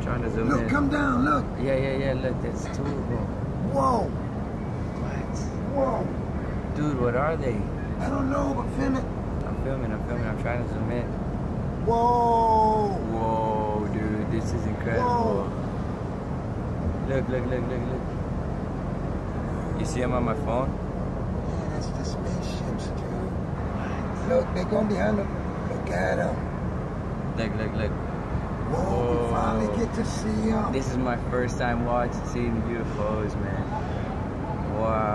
I'm trying to zoom Look, in. come down, look. Yeah, yeah, yeah. Look, there's two of them. Whoa, What? whoa. Dude, what are they? I don't know, but film it. I'm filming, I'm filming, I'm trying to zoom in. Whoa. Whoa, dude, this is incredible. Look, look, look, look, look. You see them on my phone? Yeah, that's the spaceships, dude. Look, they're going behind them. Look at them. Look, look, look. Whoa, Whoa. Finally get to see them. This is my first time watching, seeing UFOs, man. Wow.